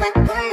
What?